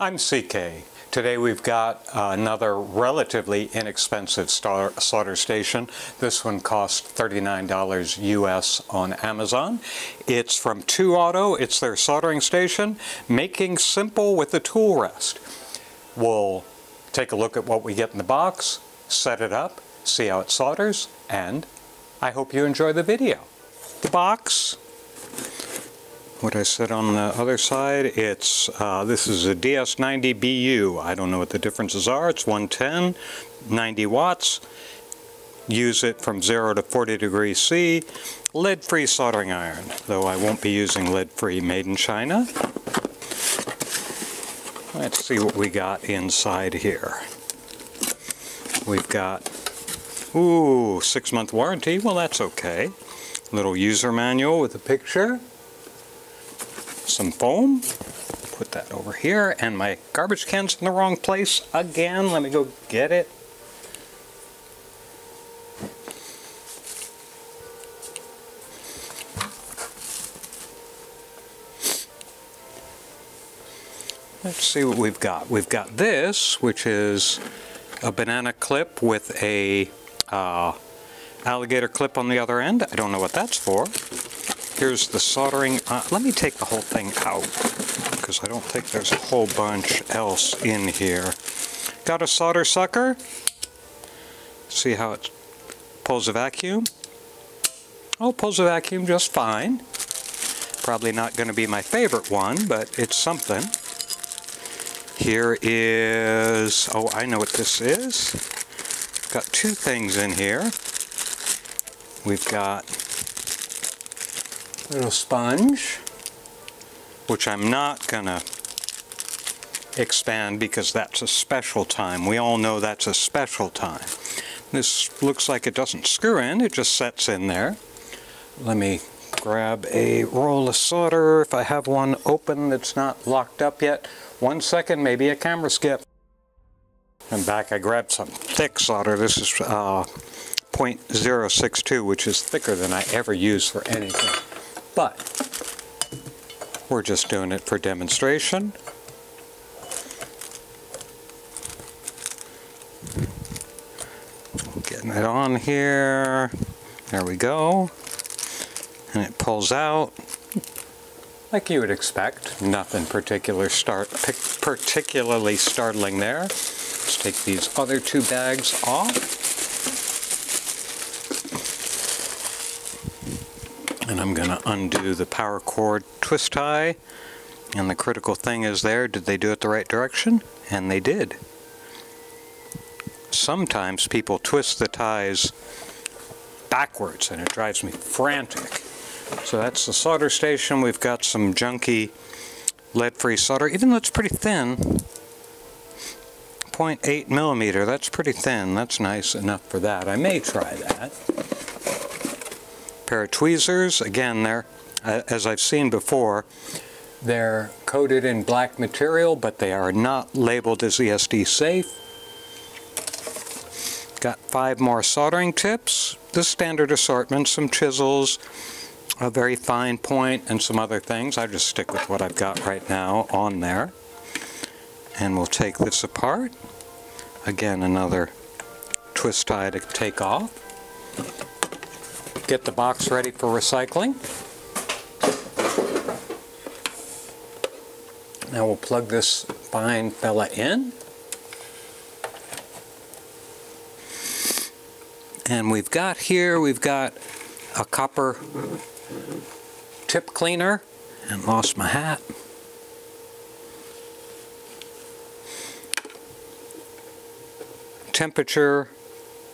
I'm CK. Today we've got another relatively inexpensive solder station. This one cost $39 US on Amazon. It's from ToAuto. It's their soldering station, making simple with the tool rest. We'll take a look at what we get in the box, set it up, see how it solders, and I hope you enjoy the video. The box what I said on the other side, it's uh, this is a DS90BU. I don't know what the differences are. It's 110, 90 watts. Use it from 0 to 40 degrees C. Lead-free soldering iron, though I won't be using lead-free made in China. Let's see what we got inside here. We've got, ooh, six-month warranty. Well, that's okay. Little user manual with a picture some foam. Put that over here, and my garbage can's in the wrong place again. Let me go get it. Let's see what we've got. We've got this, which is a banana clip with a uh, alligator clip on the other end. I don't know what that's for. Here's the soldering. Uh, let me take the whole thing out because I don't think there's a whole bunch else in here. Got a solder sucker. See how it pulls a vacuum. Oh, pulls a vacuum just fine. Probably not going to be my favorite one, but it's something. Here is, oh, I know what this is. Got two things in here. We've got little sponge, which I'm not gonna expand because that's a special time. We all know that's a special time. This looks like it doesn't screw in, it just sets in there. Let me grab a roll of solder if I have one open that's not locked up yet. One second, maybe a camera skip. And back I grabbed some thick solder. This is uh, 0.062, which is thicker than I ever use for anything but we're just doing it for demonstration. Getting it on here. There we go. And it pulls out like you would expect. Nothing particular start, particularly startling there. Let's take these other two bags off. I'm going to undo the power cord twist tie. And the critical thing is there, did they do it the right direction? And they did. Sometimes people twist the ties backwards and it drives me frantic. So that's the solder station. We've got some junky lead-free solder, even though it's pretty thin. 0.8 millimeter, that's pretty thin. That's nice enough for that. I may try that pair of tweezers. Again, they're, uh, as I've seen before, they're coated in black material, but they are not labeled as ESD safe. Got five more soldering tips, the standard assortment, some chisels, a very fine point, and some other things. I just stick with what I've got right now on there. And we'll take this apart. Again, another twist tie to take off get the box ready for recycling. Now we'll plug this fine fella in. And we've got here, we've got a copper tip cleaner and lost my hat. Temperature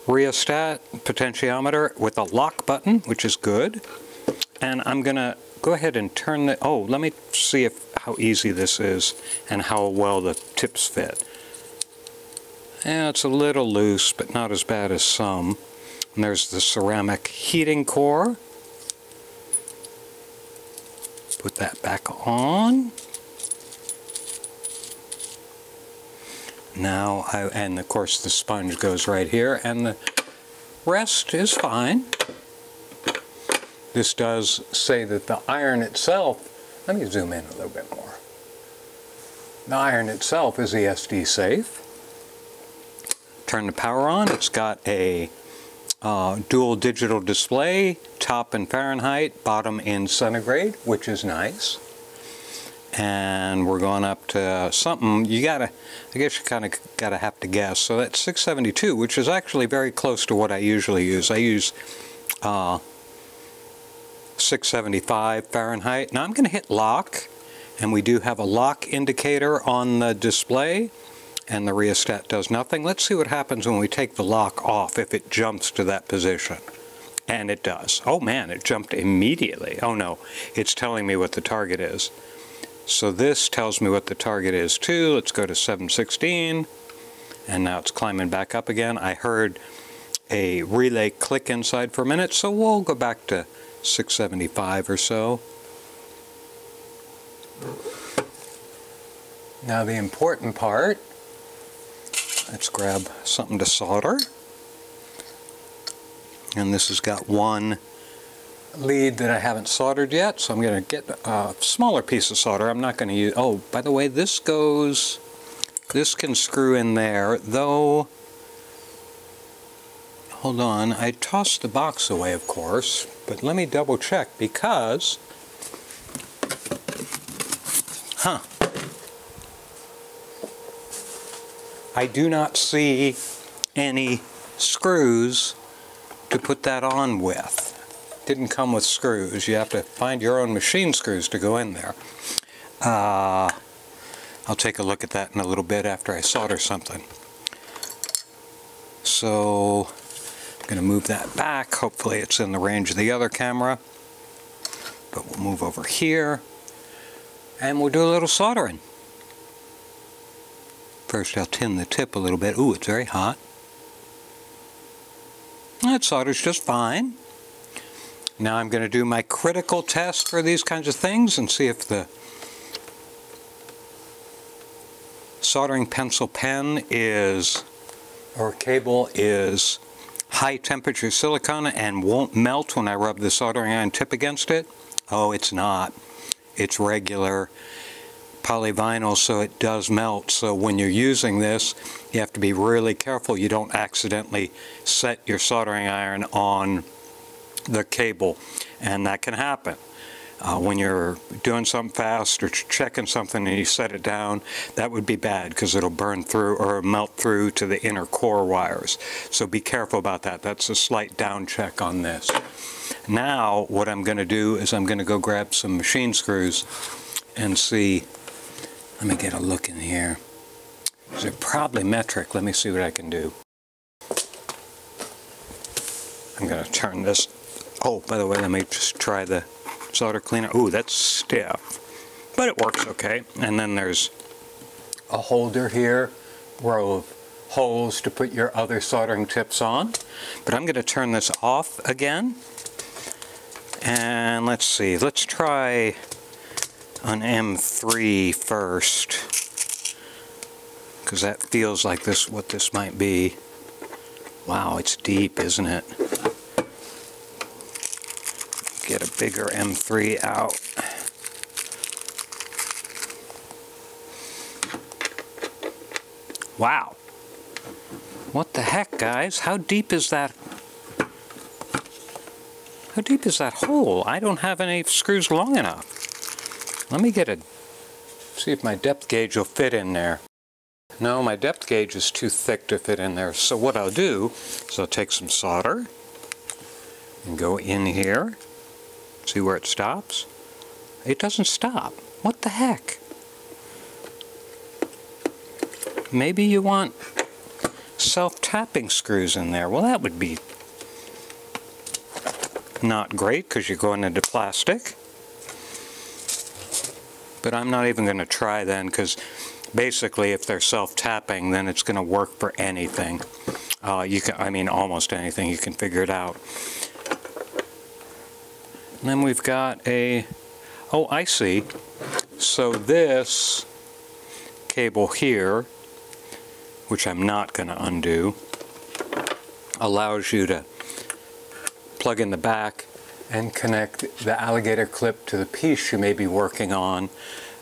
rheostat potentiometer with a lock button, which is good. And I'm going to go ahead and turn the, oh, let me see if how easy this is and how well the tips fit. Yeah, it's a little loose, but not as bad as some. And there's the ceramic heating core. Put that back on. Now, I, and of course the sponge goes right here, and the rest is fine. This does say that the iron itself, let me zoom in a little bit more. The iron itself is ESD safe. Turn the power on. It's got a uh, dual digital display, top in Fahrenheit, bottom in centigrade, which is nice. And we're going up to something, you gotta, I guess you kind of gotta have to guess. So that's 672, which is actually very close to what I usually use. I use uh, 675 Fahrenheit. Now I'm going to hit lock, and we do have a lock indicator on the display, and the rheostat does nothing. Let's see what happens when we take the lock off, if it jumps to that position. And it does. Oh man, it jumped immediately. Oh no, it's telling me what the target is. So this tells me what the target is too. Let's go to 716, and now it's climbing back up again. I heard a relay click inside for a minute, so we'll go back to 675 or so. Now the important part, let's grab something to solder. And this has got one lead that I haven't soldered yet, so I'm going to get a smaller piece of solder. I'm not going to use, oh, by the way, this goes, this can screw in there, though Hold on, I tossed the box away, of course, but let me double check because, huh, I do not see any screws to put that on with. Didn't come with screws. You have to find your own machine screws to go in there. Uh, I'll take a look at that in a little bit after I solder something. So I'm going to move that back. Hopefully it's in the range of the other camera. But we'll move over here and we'll do a little soldering. First I'll tin the tip a little bit. Ooh, it's very hot. That solders just fine. Now I'm going to do my critical test for these kinds of things and see if the soldering pencil pen is or cable is high temperature silicone and won't melt when I rub the soldering iron tip against it? Oh, it's not. It's regular polyvinyl so it does melt. So when you're using this, you have to be really careful you don't accidentally set your soldering iron on the cable and that can happen. Uh, when you're doing something fast or checking something and you set it down, that would be bad because it'll burn through or melt through to the inner core wires. So be careful about that. That's a slight down check on this. Now what I'm going to do is I'm going to go grab some machine screws and see. Let me get a look in here. These are probably metric. Let me see what I can do. I'm going to turn this. Oh, by the way, let me just try the solder cleaner. Ooh, that's stiff, but it works okay. And then there's a holder here, row of holes to put your other soldering tips on. But I'm going to turn this off again. And let's see, let's try an M3 first. Because that feels like this what this might be. Wow, it's deep, isn't it? Get a bigger M3 out. Wow. What the heck, guys? How deep is that? How deep is that hole? I don't have any screws long enough. Let me get a... See if my depth gauge will fit in there. No, my depth gauge is too thick to fit in there. So what I'll do is I'll take some solder and go in here See where it stops? It doesn't stop. What the heck? Maybe you want self-tapping screws in there. Well, that would be not great because you're going into plastic. But I'm not even going to try then because basically if they're self-tapping then it's going to work for anything. Uh, you can, I mean almost anything, you can figure it out. And then we've got a, oh, I see. So this cable here, which I'm not going to undo, allows you to plug in the back and connect the alligator clip to the piece you may be working on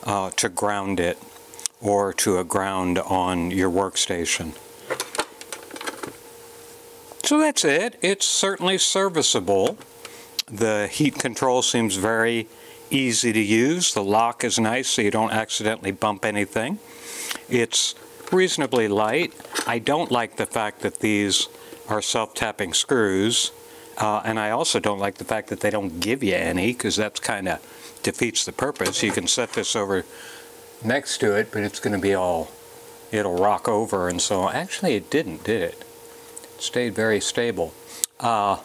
uh, to ground it. or to a ground on your workstation. So that's it. It's certainly serviceable. The heat control seems very easy to use. The lock is nice so you don't accidentally bump anything. It's reasonably light. I don't like the fact that these are self-tapping screws. Uh, and I also don't like the fact that they don't give you any because that's kind of defeats the purpose. You can set this over next to it, but it's going to be all, it'll rock over and so on. Actually, it didn't, did it? It stayed very stable. Uh,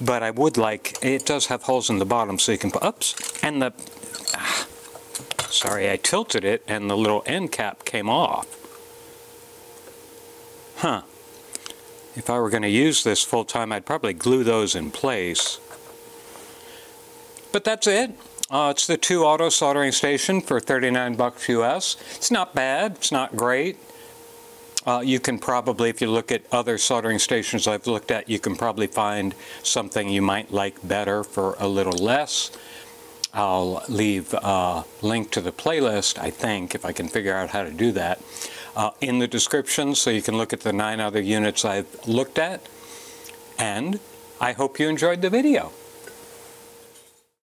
but I would like, it does have holes in the bottom so you can put, oops, and the, ah, sorry, I tilted it and the little end cap came off. Huh. If I were going to use this full time, I'd probably glue those in place. But that's it. Uh, it's the ToAuto soldering station for 39 bucks US. It's not bad. It's not great. Uh, you can probably, if you look at other soldering stations I've looked at, you can probably find something you might like better for a little less. I'll leave a link to the playlist, I think, if I can figure out how to do that, uh, in the description so you can look at the nine other units I've looked at. And I hope you enjoyed the video.